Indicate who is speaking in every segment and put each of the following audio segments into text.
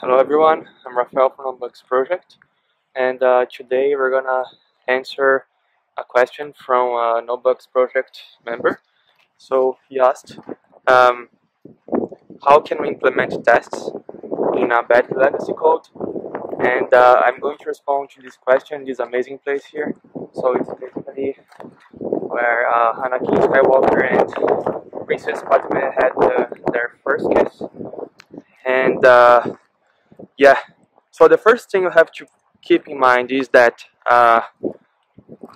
Speaker 1: Hello everyone, I'm Rafael from No Bugs Project and uh, today we're gonna answer a question from a No Bugs Project member. So he asked, um, how can we implement tests in a bad legacy code? And uh, I'm going to respond to this question this amazing place here. So it's basically where uh, Anakin Skywalker and Princess Padmé had the, their first kiss. And uh, yeah, so the first thing you have to keep in mind is that uh,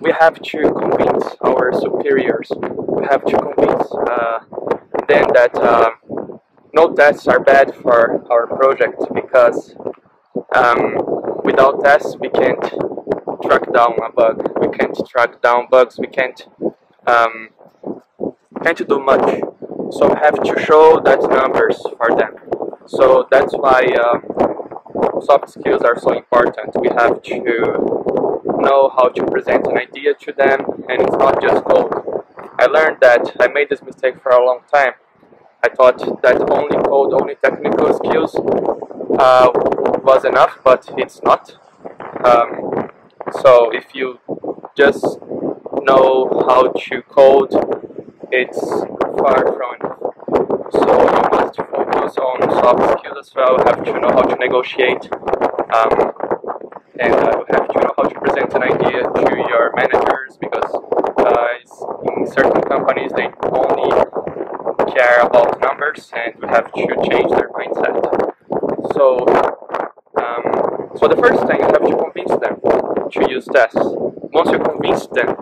Speaker 1: we have to convince our superiors, we have to convince uh, them that um, no tests are bad for our project because um, without tests we can't track down a bug, we can't track down bugs, we can't um, can't do much. So we have to show that numbers for them. So that's why uh, soft skills are so important. We have to know how to present an idea to them, and it's not just code. I learned that I made this mistake for a long time. I thought that only code, only technical skills uh, was enough, but it's not. Um, so if you just know how to code, it's far from enough. So you must focus on soft skills as well. Have to know how to negotiate, um, and uh, you have to know how to present an idea to your managers because uh, in certain companies they only care about numbers, and you have to change their mindset. So, um, so the first thing you have to convince them to use tests. Once you convince them,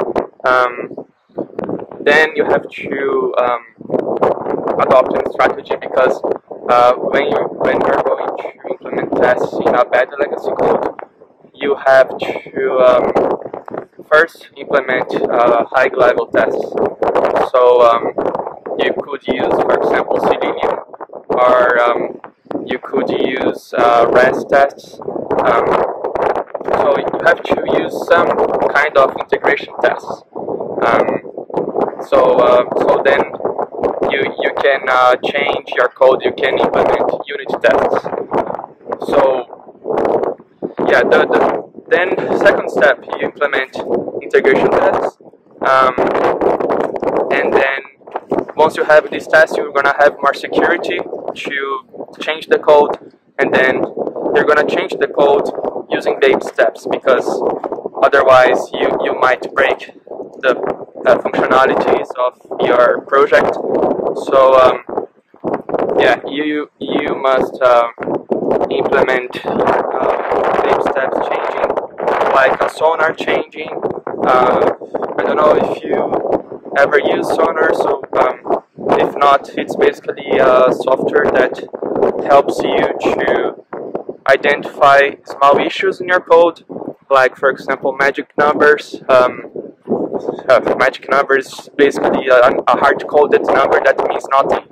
Speaker 1: um, then you have to um, adopt a strategy because uh, when you when you're going to in a bad legacy code, you have to um, first implement uh, high level tests. So um, you could use, for example, Selenium, or um, you could use uh, REST tests. Um, so you have to use some kind of integration tests. Um, so uh, so then you you can uh, change your code. You can implement unit tests. So yeah, the, the then second step you implement integration tests, um, and then once you have these tests, you're gonna have more security to change the code, and then you're gonna change the code using baby steps because otherwise you you might break the uh, functionalities of your project. So um, yeah, you you must um, implement uh, steps changing, like a sonar changing. Uh, I don't know if you ever use sonar, so um, if not, it's basically a software that helps you to identify small issues in your code, like for example magic numbers. Um, uh, magic numbers basically a, a hard-coded number that means nothing.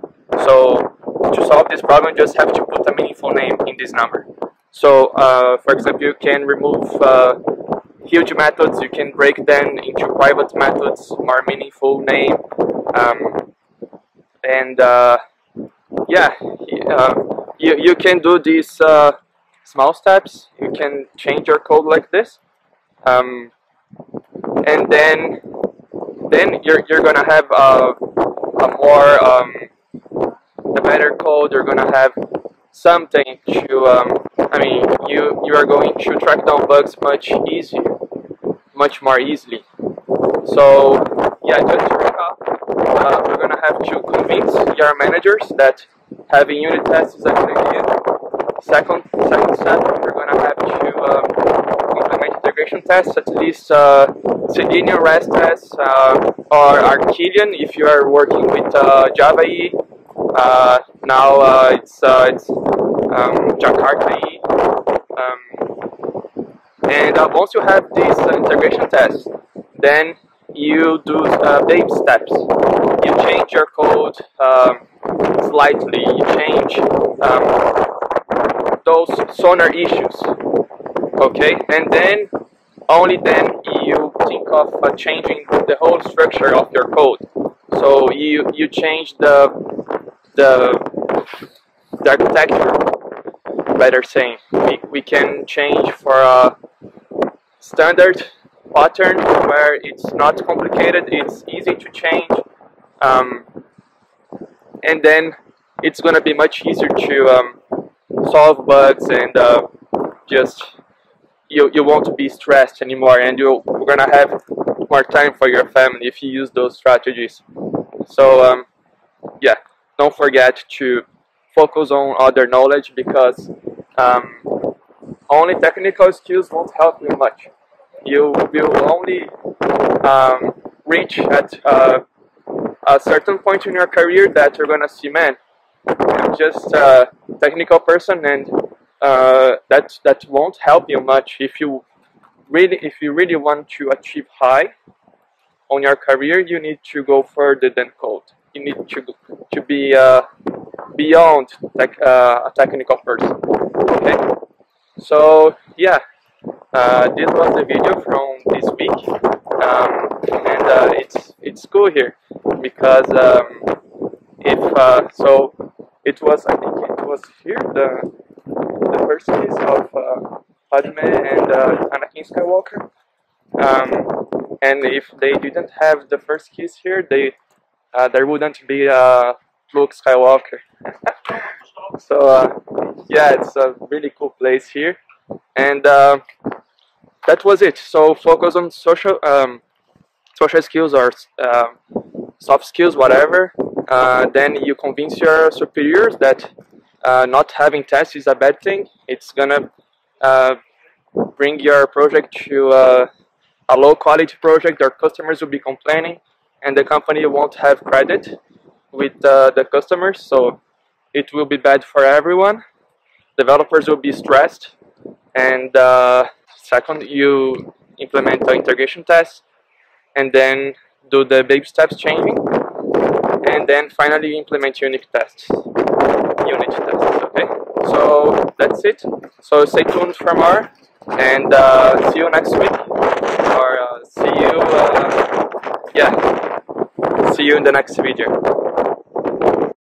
Speaker 1: So to solve this problem, you just have to put a meaningful name in this number. So, uh, for example, you can remove uh, huge methods, you can break them into private methods, more meaningful name, um, and uh, yeah, uh, you, you can do these uh, small steps, you can change your code like this. Um, and then then you're you're gonna have a, a more um, a better code. You're gonna have something to um, I mean you you are going to track down bugs much easier, much more easily. So yeah, just to recap, uh, we're gonna have to convince your managers that having unit tests is a good idea. Second second step, we're gonna have to um, implement integration tests at least. Uh, Selenium REST tests uh, or Arquillian if you are working with uh, Java EE. Uh, now uh, it's uh, it's um, Jakarta. Um, and once you have these integration tests, then you do baby steps. You change your code um, slightly. You change um, those sonar issues. Okay, and then only then you think of uh, changing the whole structure of your code. So you you change the the the architecture, better saying. We, we can change for a standard pattern where it's not complicated, it's easy to change, um, and then it's gonna be much easier to um, solve bugs and uh, just you, you won't be stressed anymore and you're gonna have more time for your family if you use those strategies. So um, yeah, don't forget to focus on other knowledge because um, only technical skills won't help you much. You will only um, reach at uh, a certain point in your career that you're gonna see, man, I'm just a technical person and uh, that that won't help you much if you really if you really want to achieve high on your career you need to go further than code you need to to be uh, beyond tech, uh, a technical person okay so yeah uh, this was the video from this week um, and uh, it's it's cool here because um, if uh, so it was I think it was here the the first kiss of Padmé and Anakin Skywalker. Um, and if they didn't have the first kiss here, they uh, there wouldn't be uh, Luke Skywalker. so uh, yeah, it's a really cool place here, and uh, that was it. So focus on social um, social skills or um, soft skills, whatever. Uh, then you convince your superiors that uh, not having tests is a bad thing. It's gonna uh, bring your project to a low quality project. Your customers will be complaining, and the company won't have credit with uh, the customers. So it will be bad for everyone. Developers will be stressed, and uh, second, you implement the integration test, and then do the baby steps changing, and then finally implement unit tests. Unit tests okay? So that's it. So stay tuned for more. And uh, see you next week. Or uh, see you uh, yeah. See you in the next video